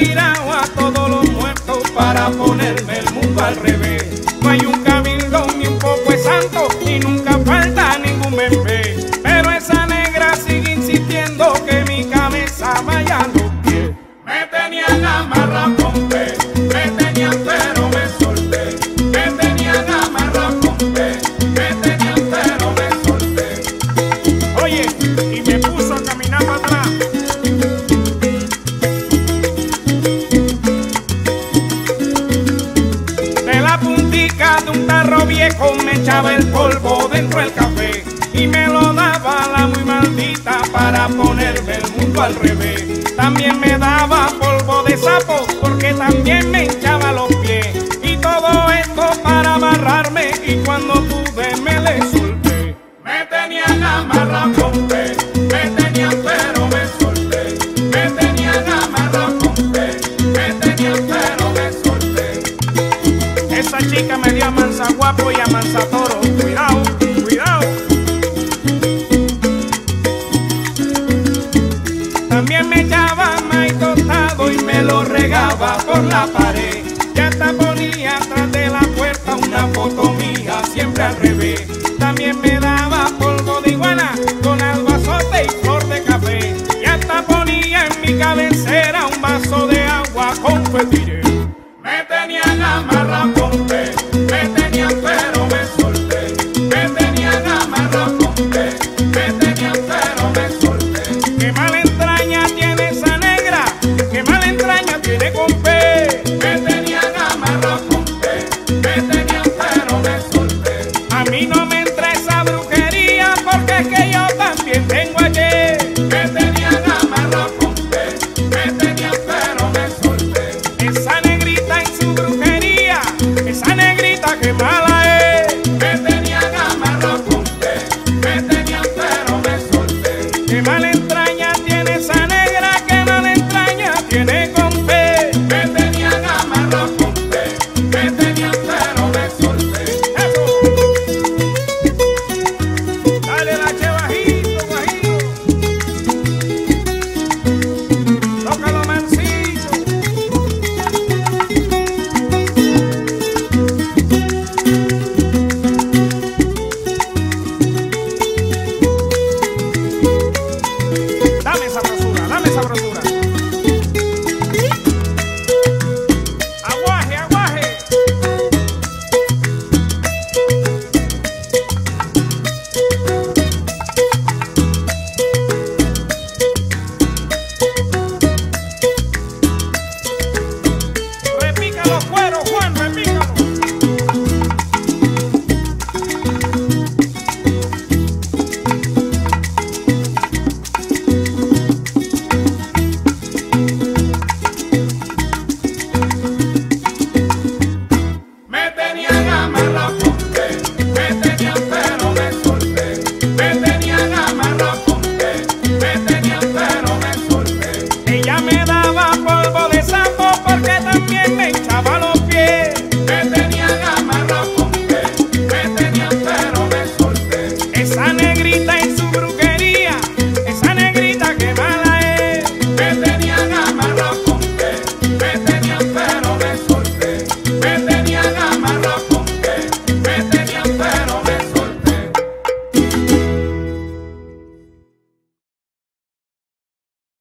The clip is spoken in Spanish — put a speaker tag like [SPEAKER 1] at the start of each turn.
[SPEAKER 1] virado a todos los muertos para ponerme el mundo al revés. No hay un cabildo ni un poco de santo, ni nunca falta ningún bebé. Pero esa negra sigue insistiendo que mi cabeza vaya a los pies. Me tenían amarrado con fe, me tenían pero me solté. Me tenían amarrado con fe, me tenían pero me solté. Oye, viejo me echaba el polvo dentro del café y me lo daba la muy maldita para ponerme el mundo al revés. También me daba polvo de sapo porque también me hinchaba los pies y todo esto para amarrarme y cuando Me dio a y a mansa. Cuidado, cuidado. También me echaba maíz tostado y me lo regaba por la pared. Ya hasta ponía atrás de la puerta una foto mía, siempre al revés. También me daba polvo de iguana con albazote y flor de café. Y hasta ponía en mi cabecera un vaso de agua con petiré. no me